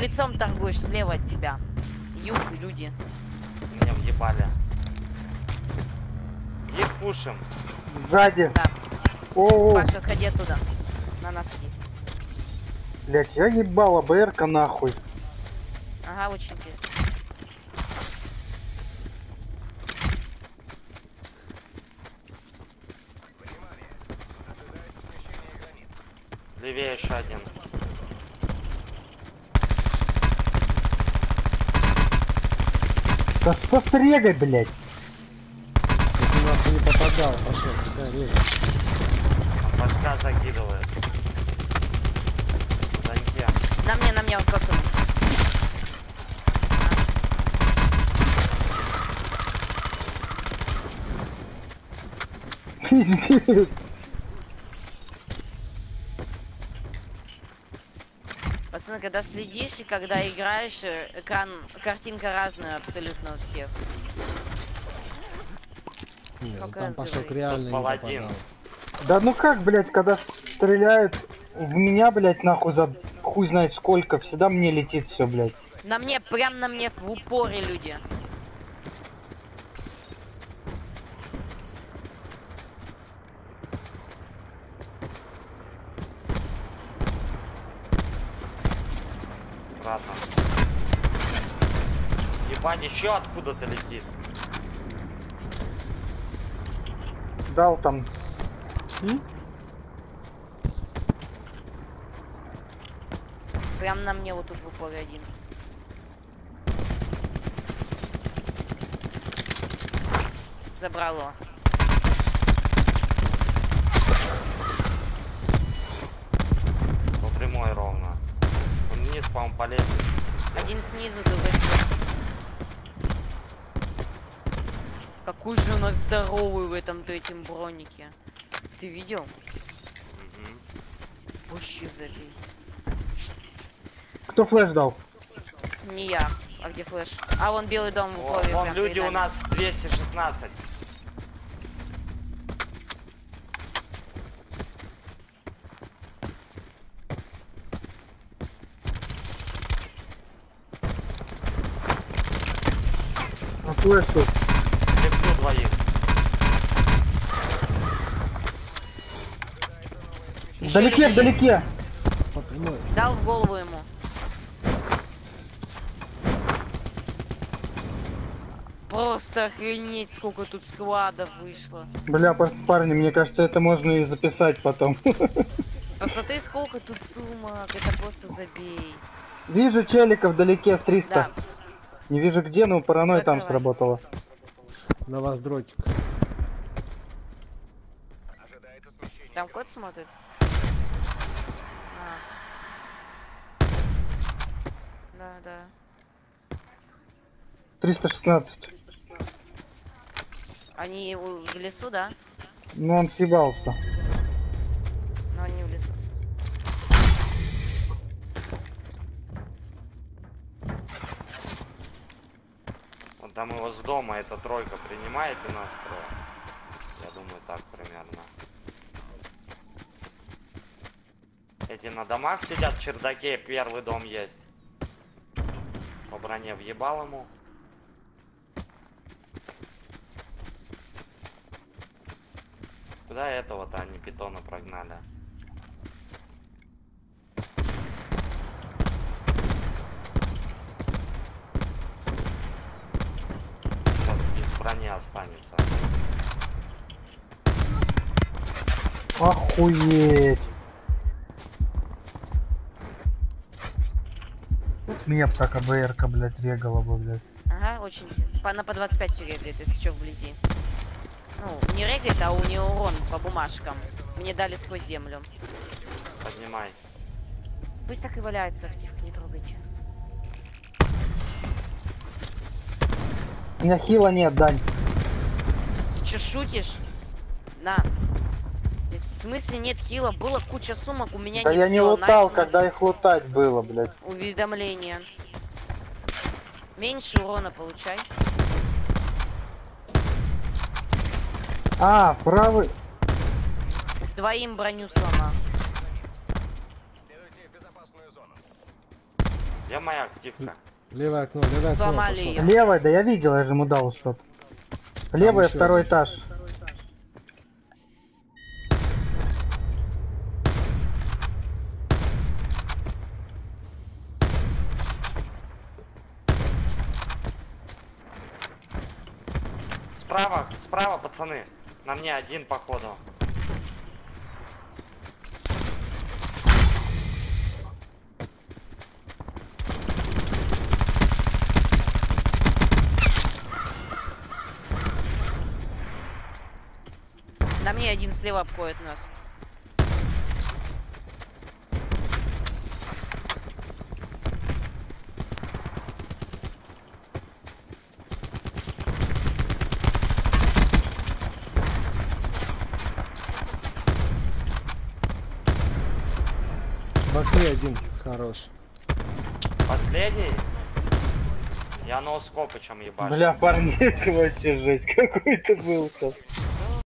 лицом торгуешь слева от тебя. Юг, люди. Меня въебали. Их пушим. Сзади. Да. О, Паша, отходи оттуда. На нас иди. блять, я ебала БРК нахуй. Ага, очень интересно. Левее еще один. Да что с регой, блять? Ты нахуй не попадал, пошел, куда режешь? Башка закидывает. В Танке. На мне, на мне, вот как Пацаны, когда следишь и когда играешь, э, экран, картинка разная абсолютно у всех. Нет, ну Сколько там пошел реально не паладин. Да ну как, блять, когда стреляет в меня, блять, нахуй за хуй знает сколько, всегда мне летит все, блять. На мне, прям на мне в упоре люди. Ебать, еще откуда-то летит. Дал там. Прям на мне вот тут в упоре один. Забрало. По прямой ровно. Он вниз, по-моему, полез. Один снизу, другой Какой же он здоровый в этом третьем бронике. Ты видел? Вообще забей. Кто флеш дал? Не я. А где флеш? А вон белый дом в О, вон люди перед у нас 216. На флешу. Двоих. Вдалеке, вдалеке. Дал в голову ему. Просто охренеть, сколько тут складов вышло. Бля, просто парни, мне кажется, это можно и записать потом. Посмотри, сколько тут сумок. Это просто забей. Вижу челика вдалеке в 300. Да. Не вижу где, но паранойя там сработала. На вас дротик. Там кот смотрит. А. Да, да. 316. Они в лесу, да? Ну он съебался. Но они в лесу. Вот там его с дома эта тройка принимает и нас трое. Я думаю, так примерно. Эти на домах сидят в чердаке, первый дом есть. По броне въебал ему. Куда этого-то они питона прогнали? Без брони останется. Охуеть. Вот Меня б так АБРка, блядь, регала бы, блядь. Ага, очень. По, она по 25 регает, если что, вблизи. Ну, не регает, а у нее урон по бумажкам. Мне дали сквозь землю. Поднимай. Пусть так и валяется, активка, не трогайте. У меня хила нет, Дань. Ты что, шутишь? На. Нет, В смысле нет хила? Было куча сумок, у меня Да не я не лутал, нас когда их лутать было, блядь. Уведомление. Меньше урона получай. А, правый. Двоим броню сломал. Где моя активка? Левое окно, левое окно. Сломали её. Левая, да я видел, я же ему дал что Левая, еще второй этаж. Справа, справа, пацаны. На мне один, походу. Мне один слева обходит нас. Окне один. Хорош. Последний? Я ноускопычем ебать. Бля, парни, это вообще жесть какой-то был сейчас.